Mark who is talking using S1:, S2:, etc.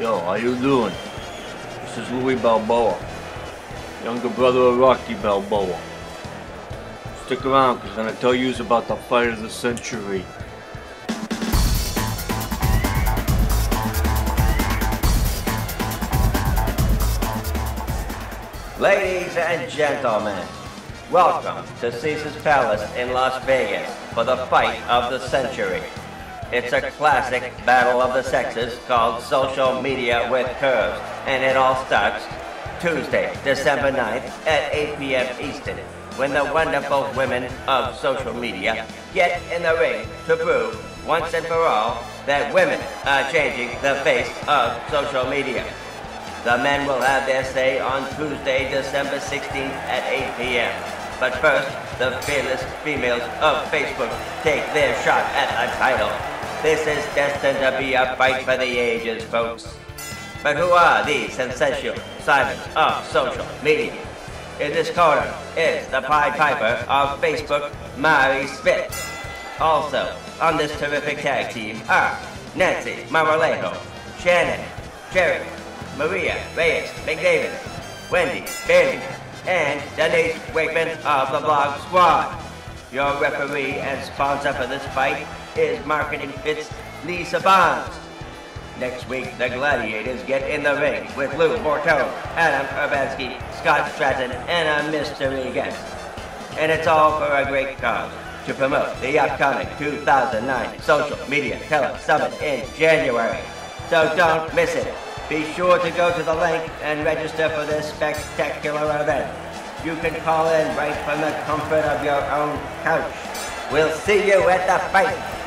S1: Yo, how you doing? This is Louis Balboa, younger brother of Rocky Balboa. Stick around, because I'm going to tell you about the fight of the century.
S2: Ladies and gentlemen, welcome to Caesar's Palace in Las Vegas for the fight of the century. It's a classic battle of the sexes called Social Media with Curves, and it all starts Tuesday, December 9th at 8 p.m. Eastern, when the wonderful women of social media get in the ring to prove once and for all that women are changing the face of social media. The men will have their say on Tuesday, December 16th at 8 p.m. But first, the fearless females of Facebook take their shot at a title. This is destined to be a fight for the ages, folks. But who are these sensational Simons of social media? In this corner is the Pied Piper of Facebook, Mari Smith. Also, on this terrific tag team are Nancy Marmolejo, Shannon Cherry, Maria Reyes McDavis, Wendy Bailey, and Denise Wakeman of the Blog Squad. Your referee and sponsor for this fight is Marketing Fits Lisa Bonds. Next week, the Gladiators get in the ring with Lou Bortone, Adam Urbanski, Scott Stratten, and a mystery guest. And it's all for a great cause to promote the upcoming 2009 Social Media Tele Summit in January. So don't miss it. Be sure to go to the link and register for this spectacular event. You can call in right from the comfort of your own couch. We'll see you at the fight.